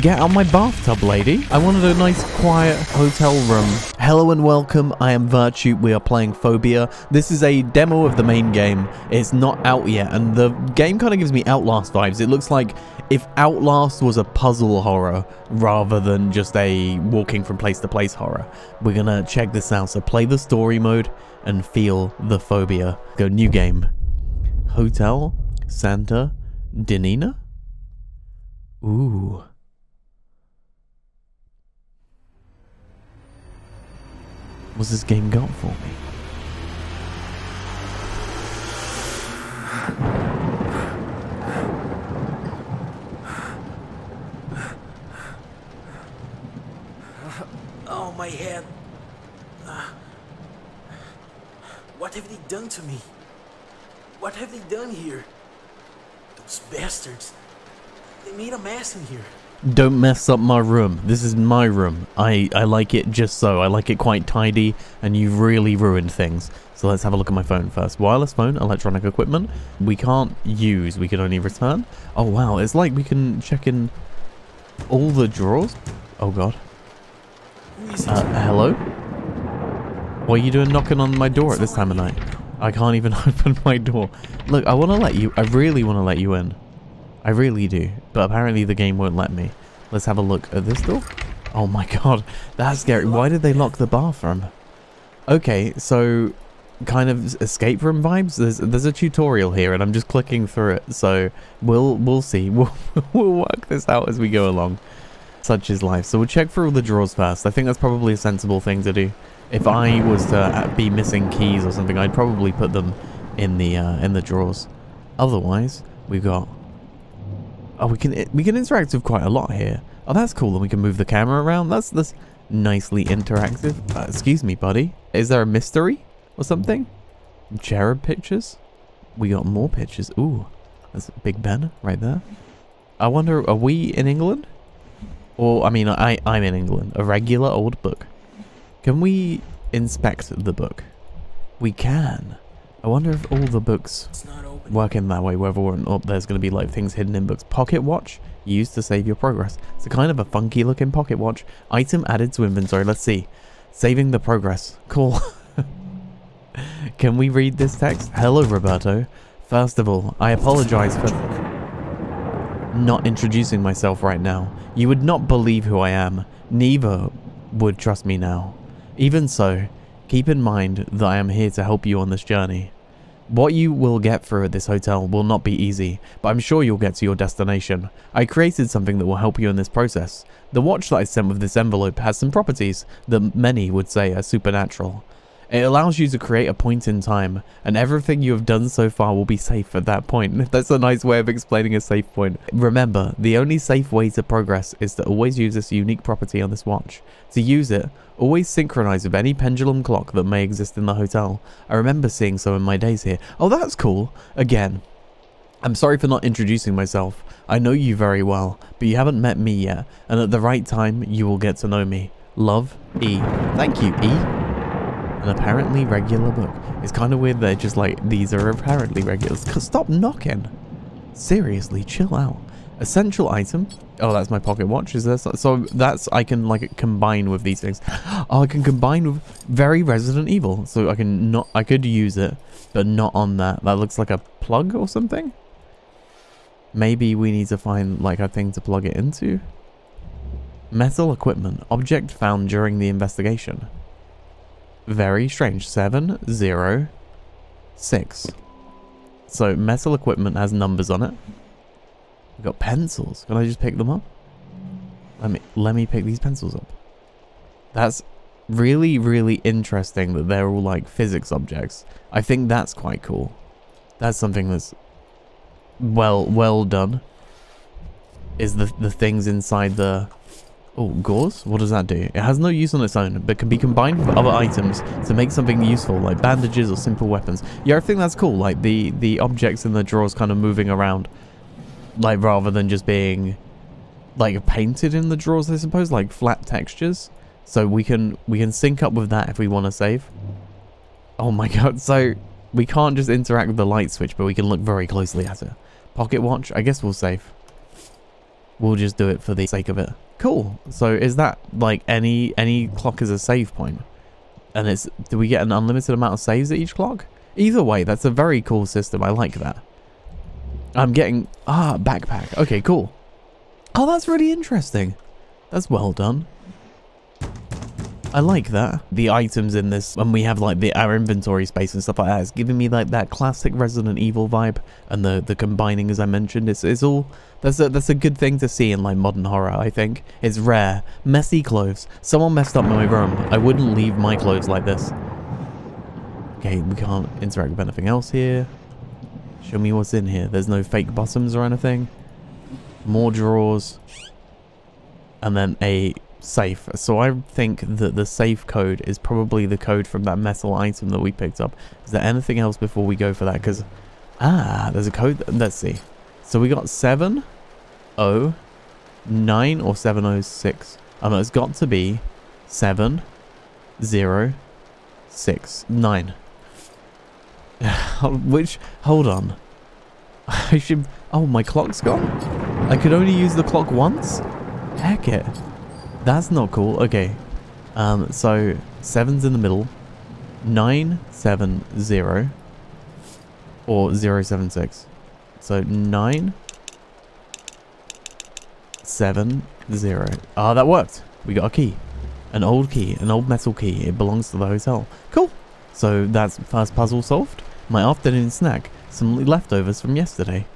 Get out my bathtub, lady. I wanted a nice, quiet hotel room. Hello and welcome. I am Virtute. We are playing Fobia. This is a demo of the main game. It's not out yet, and the game kind of gives me Outlast vibes. It looks like if Outlast was a puzzle horror rather than just a walking from place to place horror. We're gonna check this out. So play the story mode and feel the phobia. Go new game. Hotel Santa Denina? Ooh. What's this game got for me? Oh, my head. Uh, what have they done to me? What have they done here? Those bastards. They made a mess in here. Don't mess up my room. This is my room. I, I like it just so. I like it quite tidy, and you've really ruined things. So let's have a look at my phone first. Wireless phone, electronic equipment. We can't use, we can only return. Oh wow, it's like we can check in all the drawers. Oh god. Uh, hello? What are you doing knocking on my door at this time of night? I can't even open my door. Look, I want to let you, I really want to let you in. I really do. But apparently the game won't let me. Let's have a look at this door. Oh my god, that's scary. Why did they lock the bathroom? Okay, so kind of escape room vibes. There's there's a tutorial here, and I'm just clicking through it. So we'll we'll see. We'll we'll work this out as we go along. Such is life. So we'll check through all the drawers first. I think that's probably a sensible thing to do. If I was to uh, be missing keys or something, I'd probably put them in the uh, in the drawers. Otherwise, we've got. Oh, we can we can interact with quite a lot here. Oh, that's cool. And we can move the camera around. That's that's nicely interactive. Uh, excuse me, buddy. Is there a mystery or something? Cherub pictures. We got more pictures. Ooh, that's Big Ben right there. I wonder, are we in England? Or, I mean, I, I'm in England. A regular old book. Can we inspect the book? We can. I wonder if all the books work in that way, whether or not there's going to be like things hidden in books. Pocket watch used to save your progress. It's a kind of a funky looking pocket watch. Item added to inventory. Let's see. Saving the progress. Cool. Can we read this text? Hello, Roberto. First of all, I apologize for not introducing myself right now. You would not believe who I am. Neither would trust me now. Even so, keep in mind that I am here to help you on this journey. What you will get through at this hotel will not be easy, but I'm sure you'll get to your destination. I created something that will help you in this process. The watch that I sent with this envelope has some properties that many would say are supernatural. It allows you to create a point in time, and everything you have done so far will be safe at that point. That's a nice way of explaining a safe point. Remember, the only safe way to progress is to always use this unique property on this watch. To use it, always synchronize with any pendulum clock that may exist in the hotel. I remember seeing some in my days here. Oh, that's cool. Again, I'm sorry for not introducing myself. I know you very well, but you haven't met me yet, and at the right time, you will get to know me. Love, E. Thank you, E an apparently regular book. It's kind of weird they're just like, these are apparently regulars. Stop knocking. Seriously, chill out. Essential item. Oh, that's my pocket watch. Is this? So that's, I can like combine with these things. Oh, I can combine with very Resident Evil. So I can not, I could use it, but not on that. That looks like a plug or something. Maybe we need to find like a thing to plug it into. Metal equipment. Object found during the investigation. Very strange. Seven, zero, six. So metal equipment has numbers on it. We've got pencils. Can I just pick them up? Let me let me pick these pencils up. That's really, really interesting that they're all like physics objects. I think that's quite cool. That's something that's well well done. Is the the things inside the Oh, gauze? What does that do? It has no use on its own, but can be combined with other items to make something useful, like bandages or simple weapons. Yeah, I think that's cool, like the, the objects in the drawers kind of moving around. Like, rather than just being, like, painted in the drawers, I suppose, like flat textures. So we can, we can sync up with that if we want to save. Oh my god, so we can't just interact with the light switch, but we can look very closely at it. Pocket watch? I guess we'll save. we'll just do it for the sake of it. Cool. So is that like any any clock is a save point? And it's do we get an unlimited amount of saves at each clock? Either way, that's a very cool system. I like that. I'm getting ah backpack. Okay, cool. Oh, that's really interesting. That's well done. I like that. The items in this, when we have like the our inventory space and stuff like that, it's giving me like that classic Resident Evil vibe. And the the combining, as I mentioned, it's, it's all that's a that's a good thing to see in like modern horror. I think it's rare. Messy clothes. Someone messed up my room. I wouldn't leave my clothes like this. Okay, we can't interact with anything else here. Show me what's in here. There's no fake bottoms or anything. More drawers. And then a safe. So I think that the safe code is probably the code from that metal item that we picked up. Is there anything else before we go for that? Because, ah, there's a code. Let's see. So we got 7, 0, 9 or 706. Oh no, it's got to be 7, 0, 6, 9. Which, hold on. I should, oh, my clock's gone? I could only use the clock once? Heck it. That's not cool. Okay. Um, so, seven's in the middle. Nine, seven, zero. Or zero, seven, six. So, nine, seven, zero. Ah, that worked. We got a key. An old key. An old metal key. It belongs to the hotel. Cool. So, that's first puzzle solved. My afternoon snack. Some leftovers from yesterday.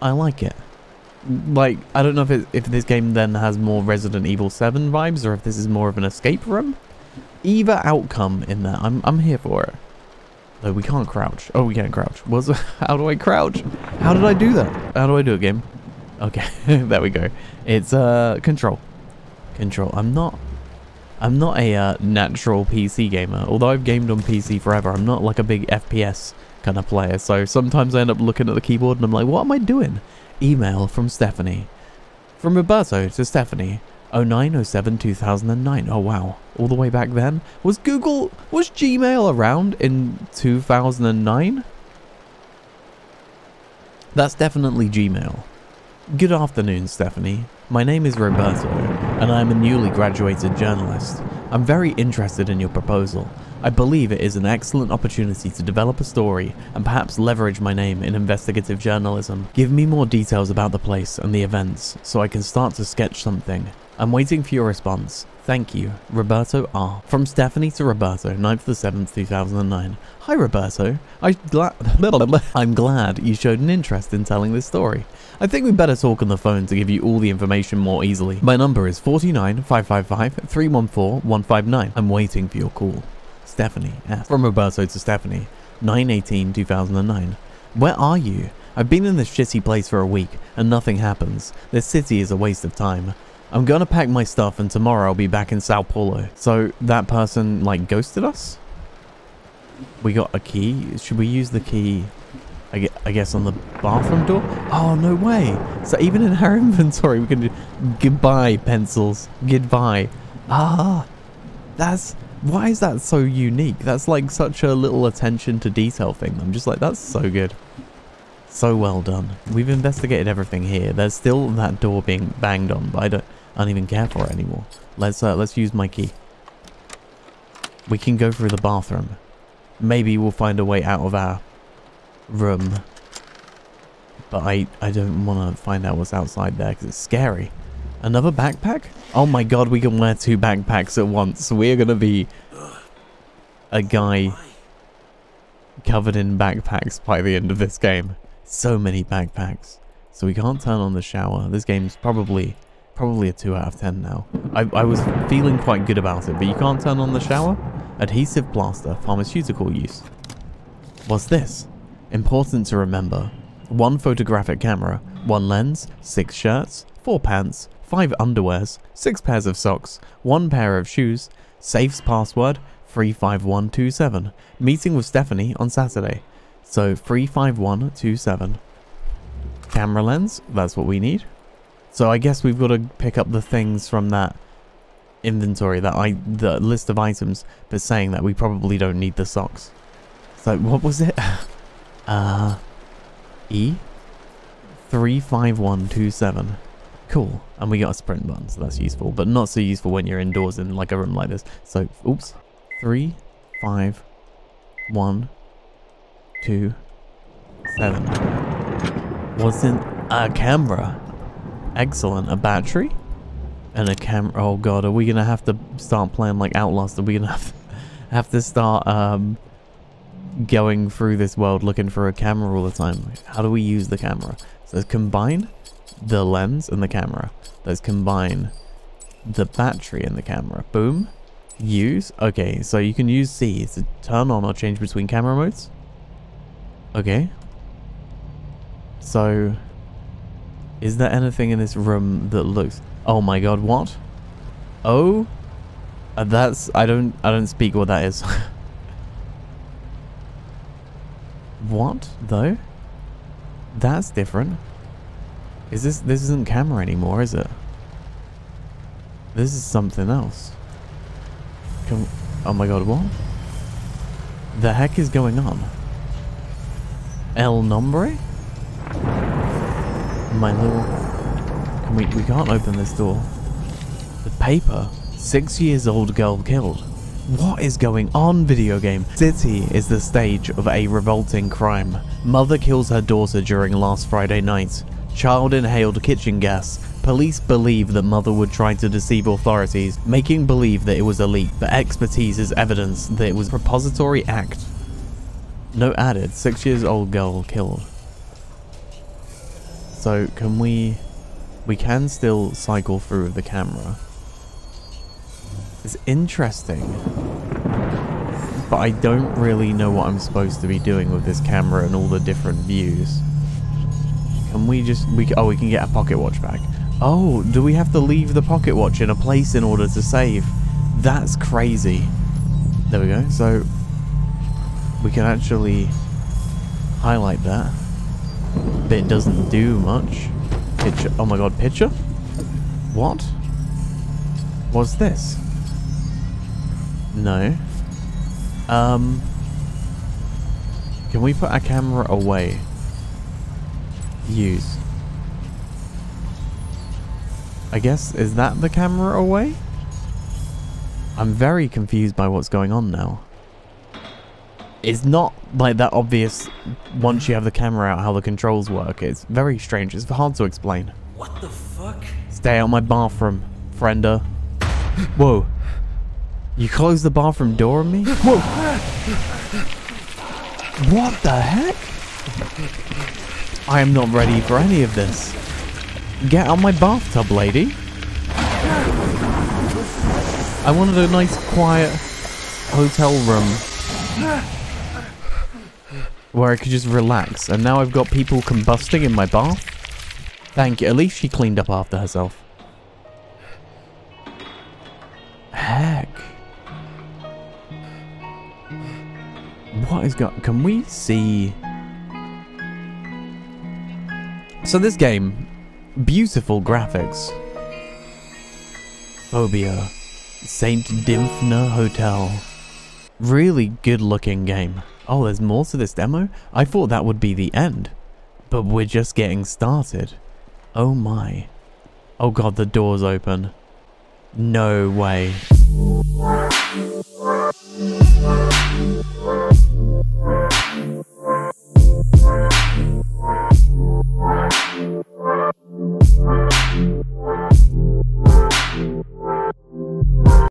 I like it like I don't know if it, if this game then has more Resident Evil 7 vibes or if this is more of an escape room. Either outcome in there, I'm I'm here for it. Though we can't crouch. Oh, we can't crouch. Was how do I crouch? How did I do that? How do I do it, game? Okay, there we go. It's uh control, control. I'm not. I'm not a uh, natural PC gamer. Although I've gamed on PC forever, I'm not like a big FPS kind of player. So sometimes I end up looking at the keyboard and I'm like, what am I doing? Email from Stephanie. From Roberto to Stephanie. 0907 2009. Oh wow. All the way back then? Was Google, was Gmail around in 2009? That's definitely Gmail. Good afternoon, Stephanie. My name is Roberto, and I am a newly graduated journalist. I'm very interested in your proposal. I believe it is an excellent opportunity to develop a story and perhaps leverage my name in investigative journalism. Give me more details about the place and the events so I can start to sketch something. I'm waiting for your response. Thank you, Roberto R. From Stephanie to Roberto, 9th the 7th, 2009. Hi Roberto, I gla I'm glad you showed an interest in telling this story. I think we better talk on the phone to give you all the information more easily. My number is 49 555 314 159. I'm waiting for your call. Stephanie. From Roberto to Stephanie, 918 2009. Where are you? I've been in this shitty place for a week and nothing happens. This city is a waste of time. I'm gonna pack my stuff and tomorrow I'll be back in Sao Paulo. So that person like ghosted us? We got a key. Should we use the key, I guess, on the bathroom door? Oh, no way. So even in our inventory, we can do goodbye pencils. Goodbye. Ah, that's, why is that so unique? That's like such a little attention to detail thing. I'm just like, that's so good. So well done. We've investigated everything here. There's still that door being banged on, but I don't, I don't even care for it anymore. Let's uh, let's use my key. We can go through the bathroom. Maybe we'll find a way out of our room. But I, I don't want to find out what's outside there because it's scary. Another backpack? Oh my god, we can wear two backpacks at once. We're going to be a guy covered in backpacks by the end of this game. So many backpacks. So we can't turn on the shower. This game's probably probably a 2 out of 10 now. I, I was feeling quite good about it, but you can't turn on the shower? Adhesive plaster, pharmaceutical use. What's this? Important to remember. One photographic camera, one lens, six shirts, four pants, five underwears, six pairs of socks, one pair of shoes, safe's password, 35127. Meeting with Stephanie on Saturday. So 35127. Camera lens, that's what we need. So I guess we've got to pick up the things from that inventory, that I the list of items, but saying that we probably don't need the socks. So what was it? Uh, E? 35127. Cool. And we got a sprint button, so that's useful. But not so useful when you're indoors in like a room like this. So, oops. Three, five, one, two, seven. Wasn't a camera? Excellent. A battery? And a camera. Oh god, are we gonna have to start playing like Outlast? Are we gonna have to, have to start um going through this world looking for a camera all the time? How do we use the camera? So combine the lens and the camera. Let's combine the battery and the camera. Boom. Use. Okay, so you can use C to turn on or change between camera modes. Okay. So, is there anything in this room that looks... Oh my god, what? Oh? Uh, that's... I don't... I don't speak what that is. what, though? That's different. Is this... This isn't camera anymore, is it? This is something else. Can, oh my god, what? The heck is going on? El Nombre? My little... Can we... We can't open this door. The paper. Six years old girl killed. What is going on, video game? City is the stage of a revolting crime. Mother kills her daughter during last Friday night. Child inhaled kitchen gas. Police believe that mother would try to deceive authorities, making believe that it was a leak, but expertise is evidence that it was a propository act. Note added, six years old girl killed. So can we... We can still cycle through the camera. It's interesting. But I don't really know what I'm supposed to be doing with this camera and all the different views. Can we just... we Oh, we can get a pocket watch back. Oh, do we have to leave the pocket watch in a place in order to save? That's crazy. There we go. So, we can actually highlight that. But it doesn't do much. Picture. Oh my god, picture? What? What's this? No. Um. Can we put our camera away? Use. I guess, is that the camera away? I'm very confused by what's going on now. It's not like that obvious once you have the camera out how the controls work. It's very strange. It's hard to explain. What the fuck? Stay out my bathroom, friender. Whoa. You closed the bathroom door on me? Whoa. What the heck? I am not ready for any of this. Get out my bathtub, lady. I wanted a nice, quiet hotel room where I could just relax, and now I've got people combusting in my bath. Thank you. At least she cleaned up after herself. Heck. What is going... Can we see... So this game, beautiful graphics. Fobia. St. Dinfna Hotel. Really good looking game. Oh, there's more to this demo? I thought that would be the end. But we're just getting started. Oh my. Oh god, the door's open. No way. Bye.